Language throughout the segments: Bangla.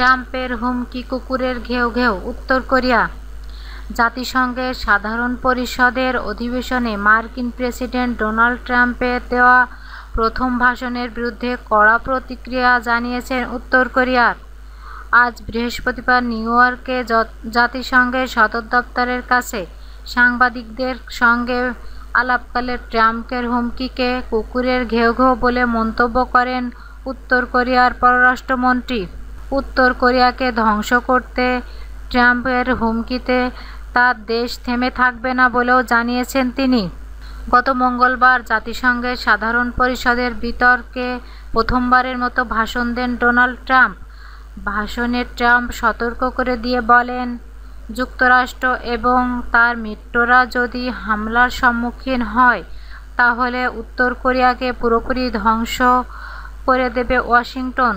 ট্রাম্পের হুমকি কুকুরের ঘেউ ঘেউ, উত্তর কোরিয়া। জাতিসংঘের সাধারণ পরিষদের অধিবেশনে মার্কিন প্রেসিডেন্ট ডোনাল্ড ট্রাম্পের দেওয়া প্রথম ভাষণের বিরুদ্ধে কড়া প্রতিক্রিয়া জানিয়েছেন উত্তর কোরিয়ার আজ বৃহস্পতিবার নিউ ইয়র্কে জাতিসংঘের সদর দপ্তরের কাছে সাংবাদিকদের সঙ্গে আলাপকালে ট্রাম্পের হুমকিকে কুকুরের ঘেউ ঘেউ বলে মন্তব্য করেন উত্তর কোরিয়ার পররাষ্ট্রমন্ত্রী। উত্তর কোরিয়াকে ধ্বংস করতে ট্রাম্পের হুমকিতে তার দেশ থেমে থাকবে না বলেও জানিয়েছেন তিনি। গত মঙ্গলবার জাতিসংঘের সাধারণ পরিষদের বিতর্কে প্রথমবারের মতো ভাষণ দেন ডোনাল্ড ট্রাম্প। ভাষণে ট্রাম্প সতর্ক করে দিয়ে বলেন, যুক্তরাষ্ট্র এবং তার মিত্ররা যদি হামলার সম্মুখীন হয়, তাহলে উত্তর কোরিয়াকে পুরোপুরি ধ্বংস করে দেবে ওয়াশিংটন।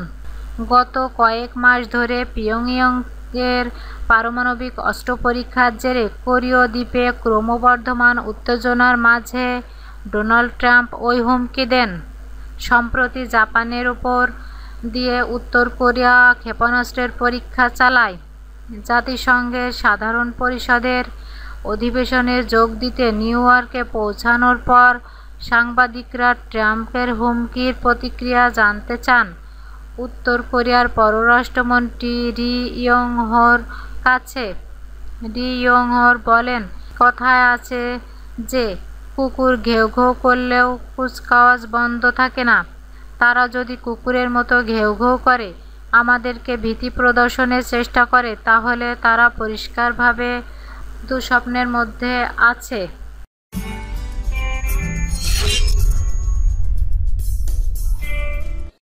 গত কয়েক মাস ধরে পিয়ংইয়ংয়ের পারমাণবিক অস্ত্র পরীক্ষার জেরে কোরীয় দ্বীপে ক্রমবর্ধমান উত্তেজনার মাঝে ডোনাল্ড ট্রাম্প ওই হুমকি দেন। সম্প্রতি জাপানের ওপর দিয়ে উত্তর কোরিয়া ক্ষেপণাস্ত্রের পরীক্ষা চালায়। জাতিসংঘের সাধারণ পরিষদের অধিবেশনে যোগ দিতে নিউ ইয়র্কে পৌঁছানোর পর সাংবাদিকরা ট্রাম্পের হুমকির প্রতিক্রিয়া জানতে চান। উত্তর কোরিয়ার পররাষ্ট্রমন্ত্রী রি ইয়ং হোর কাছে। রি ইয়ং হোর বলেন, কথায় আছে যে, কুকুর ঘেউ ঘেউ করলেও কুচকাওয়াজ বন্ধ থাকে না। তারা যদি কুকুরের মতো ঘেউ ঘেউ করে, আমাদেরকে ভীতি প্রদর্শনের চেষ্টা করে, তাহলে তারা পরিষ্কারভাবে দুঃস্বপ্নের মধ্যে আছে।